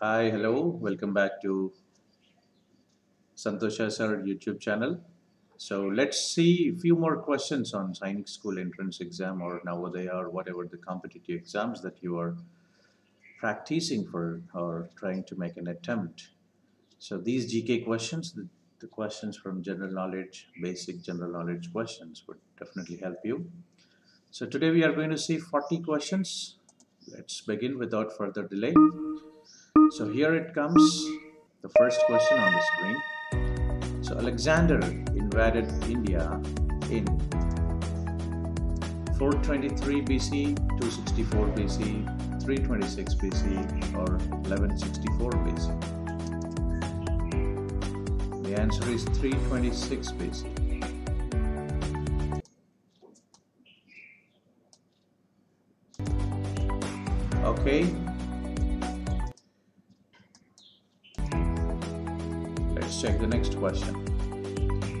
Hi, hello, welcome back to Santosha Sir YouTube channel. So let's see a few more questions on Sainik School entrance exam or Navodaya or whatever the competitive exams that you are practicing for or trying to make an attempt. So these GK questions, the, the questions from general knowledge, basic general knowledge questions would definitely help you. So today we are going to see 40 questions. Let's begin without further delay. So here it comes, the first question on the screen. So Alexander invaded India in 423 BC, 264 BC, 326 BC, or 1164 BC. The answer is 326 BC. Okay, check the next question.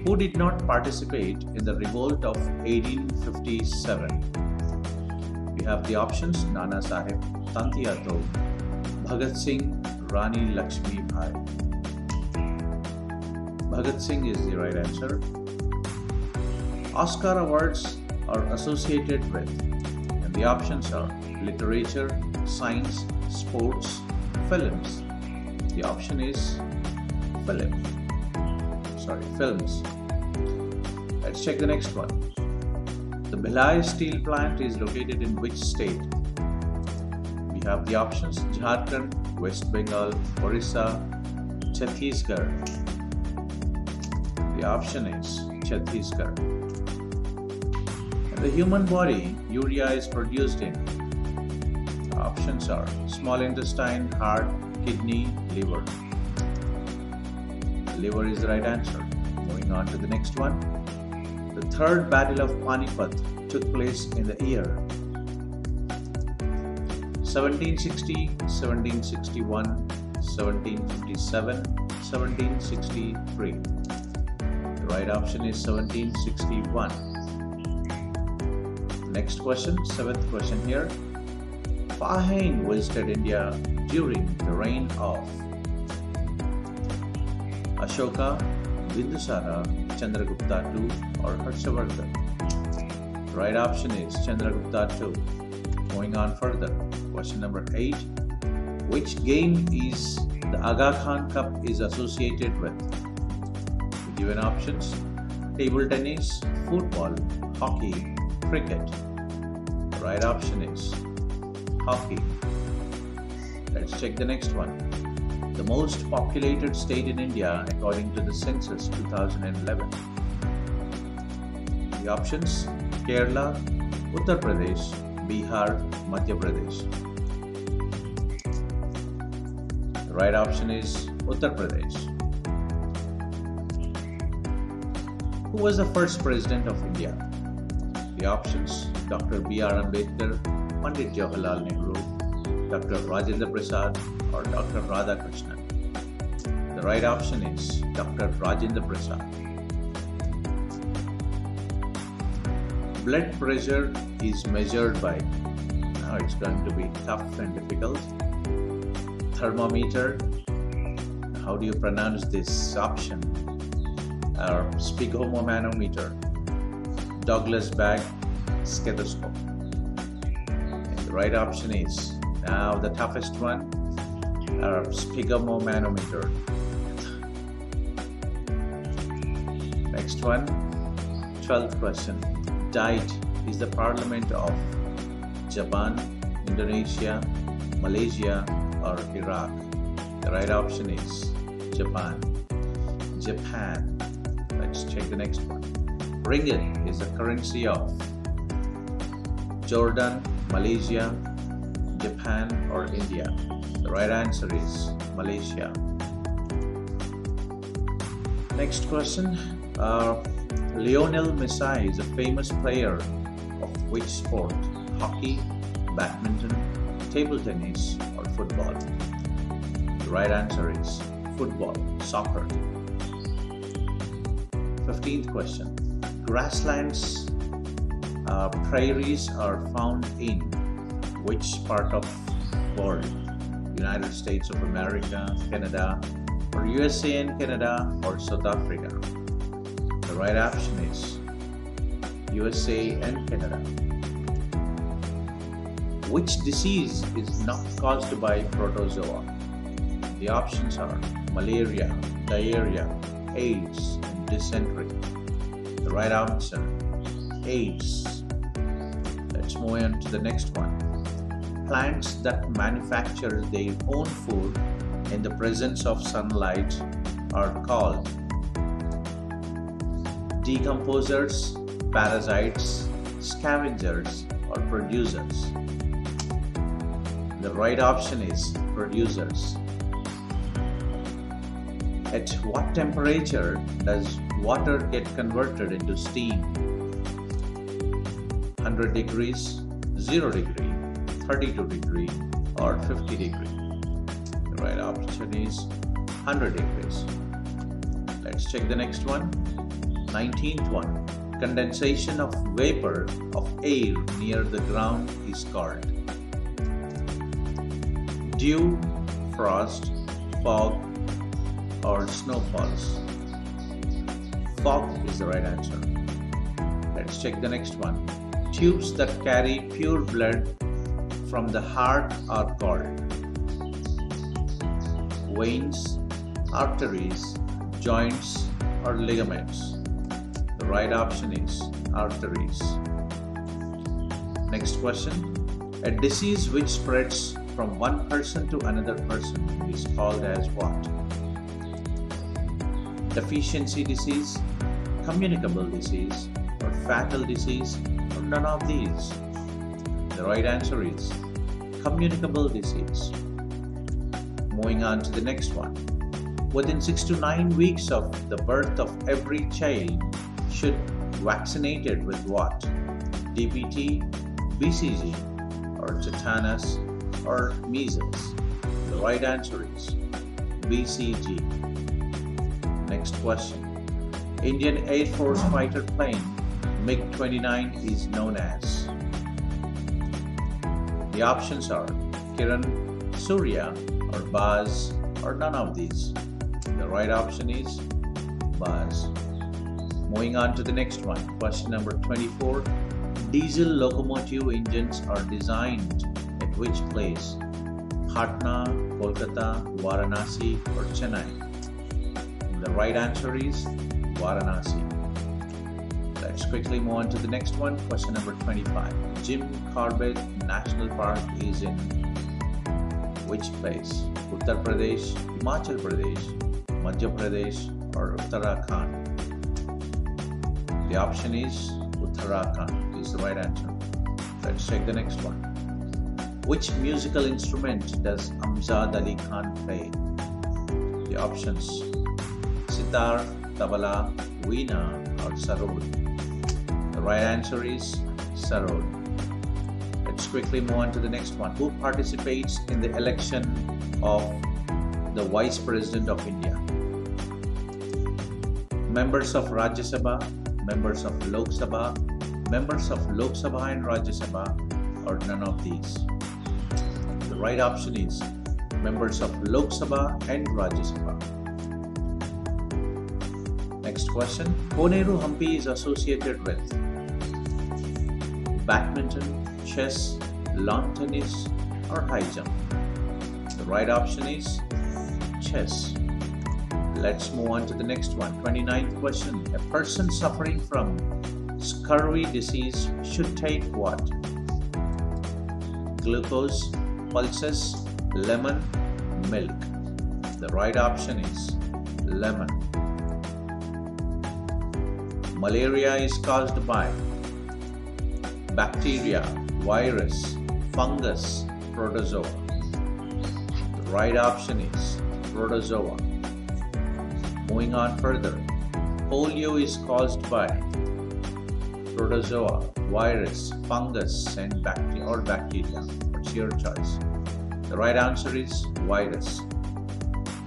Who did not participate in the revolt of 1857? We have the options Nana Sahib, Tantiya Tope, Bhagat Singh, Rani Lakshmi Bai. Bhagat Singh is the right answer. Oscar awards are associated with, and the options are literature, science, sports, films. The option is Sorry, films. Let's check the next one. The Bhilai steel plant is located in which state? We have the options Jharkhand, West Bengal, Orissa, Chhattisgarh. The option is Chhattisgarh. In the human body, urea is produced in. The options are small intestine, heart, kidney, liver. Liver is the right answer. Moving on to the next one. The third battle of Panipat took place in the year 1760, 1761, 1757, 1763. The right option is 1761. Next question, seventh question here. Fa-Hien visited India during the reign of Ashoka, Bindusara, Chandragupta II, or Harshavardhan. Right option is Chandragupta II. Going on further, question number eight. Which game is the Aga Khan Cup is associated with? The given options: table tennis, football, hockey, cricket. Right option is hockey. Let's check the next one. The most populated state in India according to the census 2011. The options Kerala, Uttar Pradesh, Bihar, Madhya Pradesh. The right option is Uttar Pradesh. Who was the first president of India? The options Dr. B.R. Ambedkar, Pandit Jawaharlal Nehru, Dr. Rajendra Prasad, or Dr. Radhakrishnan. The right option is Dr. Rajendra Prasad. Blood pressure is measured by, now it's going to be tough and difficult. Thermometer, how do you pronounce this option? Or sphygmomanometer, Douglas bag, stethoscope. And the right option is now the toughest one, Uh, our sphygmomanometer. Next one, 12th question. Diet is the parliament of Japan, Indonesia, Malaysia, or Iraq. The right option is Japan. Japan. Let's check the next one. Ringgit is the currency of Jordan, Malaysia, Japan, or India? The right answer is Malaysia. Next question. Uh, Lionel Messi is a famous player of which sport? Hockey, badminton, table tennis, or football? The right answer is football, soccer. 15th question. Grasslands, uh, prairies are found in which part of world? United States of America, Canada, or USA and Canada, or South Africa? The right option is USA and Canada. Which disease is not caused by protozoa? The options are malaria, diarrhea, AIDS, and dysentery. The right answer, AIDS. Let's move on to the next one. Plants that manufacture their own food in the presence of sunlight are called decomposers, parasites, scavengers, or producers. The right option is producers. At what temperature does water get converted into steam? 100 degrees, 0 degree, 32 degree, or 50 degree. The right option is 100 degrees. Let's check the next one. 19th one. Condensation of vapor of air near the ground is called dew, frost, fog, or snowfalls. Fog is the right answer. Let's check the next one. Tubes that carry pure blood from the heart are called veins, arteries, joints, or ligaments. The right option is arteries. Next question. A disease which spreads from one person to another person is called as what? Deficiency disease, communicable disease, or fatal disease, or none of these? The right answer is communicable disease. Moving on to the next one. Within 6 to 9 weeks of the birth of every child should vaccinated with what? DPT, BCG, or tetanus, or measles? The right answer is BCG. Next question. Indian Air Force fighter plane MiG-29 is known as? The options are Kiran, Surya, or Baz, or none of these. The right option is Baz. Moving on to the next one. Question number 24. Diesel locomotive engines are designed at which place? Patna, Kolkata, Varanasi, or Chennai? The right answer is Varanasi. Let's quickly move on to the next one. Question number 25. Jim Corbett National Park is in which place? Uttar Pradesh, Himachal Pradesh, Madhya Pradesh, or Uttarakhand? The option is Uttarakhand is the right answer. Let's check the next one. Which musical instrument does Amjad Ali Khan play? The options sitar, tabla, veena, or sarod. Right answer is sarod. Let's quickly move on to the next one. Who participates in the election of the Vice President of India? Members of Rajya Sabha, members of Lok Sabha, members of Lok Sabha and Rajya Sabha, or none of these? The right option is members of Lok Sabha and Rajya Sabha. Next question. Koneru Hampi is associated with badminton, chess, lawn tennis, or high jump. The right option is chess. Let's move on to the next one. 29th question. A person suffering from scurvy disease should take what? Glucose, pulses, lemon, milk. The right option is lemon. Malaria is caused by bacteria, virus, fungus, protozoa. The right option is protozoa. Moving on further, polio is caused by protozoa, virus, fungus, and bacteria or bacteria. What's your choice? The right answer is virus.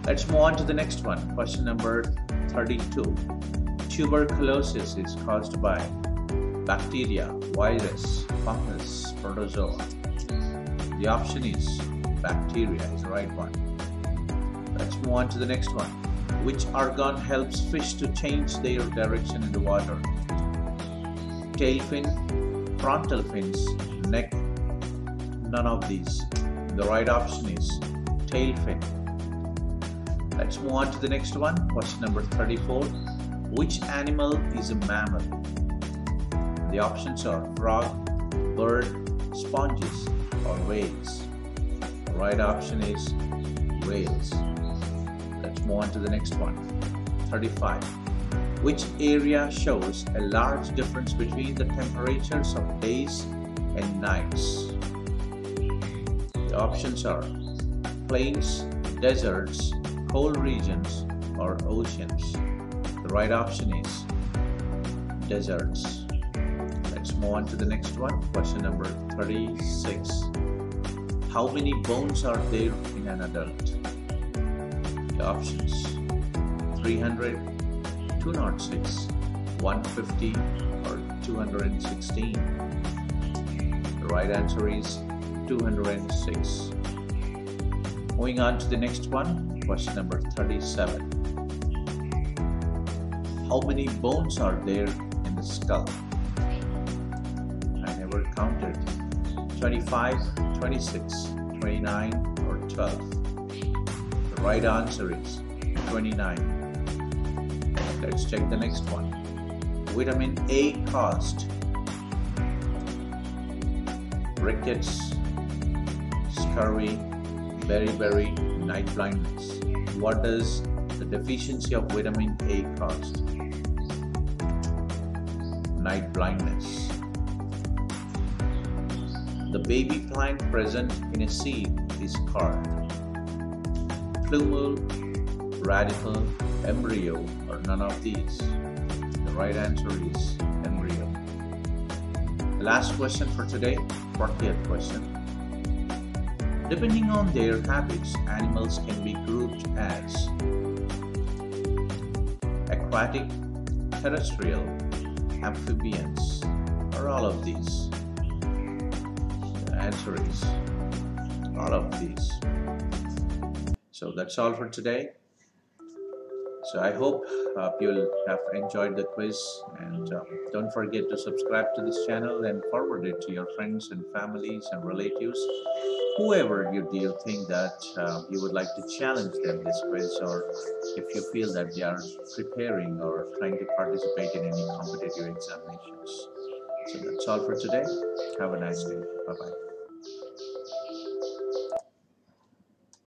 Let's move on to the next one. Question number 32. Tuberculosis is caused by bacteria, virus, fungus, protozoa. The option is bacteria is the right one. Let's move on to the next one. Which organ helps fish to change their direction in the water? Tail fin, frontal fins, neck, none of these. The right option is tail fin. Let's move on to the next one. Question number 34. Which animal is a mammal? The options are frog, bird, sponges, or whales. The right option is whales. Let's move on to the next one. 35. Which area shows a large difference between the temperatures of days and nights? The options are plains, deserts, cold regions, or oceans. The right option is deserts. Let's move on to the next one. Question number 36. How many bones are there in an adult? The options 300, 206, 150, or 216. The right answer is 206. Moving on to the next one, question number 37. How many bones are there in the skull? Never counted. 25, 26, 29, or 12. The right answer is 29. Let's check the next one. Vitamin A caused rickets, scurvy, beriberi, night blindness. What does the deficiency of vitamin A cause? Night blindness. Baby plant present in a seed is called plumule, radicle, embryo, or none of these. The right answer is embryo. The last question for today, 40th question. Depending on their habits, animals can be grouped as aquatic, terrestrial, amphibians, or all of these. All of these. So that's all for today. So I hope uh, you'll have enjoyed the quiz and uh, don't forget to subscribe to this channel and forward it to your friends and families and relatives whoever you, you think that uh, you would like to challenge them this quiz or if you feel that they are preparing or trying to participate in any competitive examinations. So that's all for today. Have a nice day. Bye-bye.